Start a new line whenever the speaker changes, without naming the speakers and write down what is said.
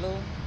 Hello。